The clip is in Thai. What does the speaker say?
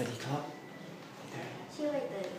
วัสดีครับ ชื่อใบเตย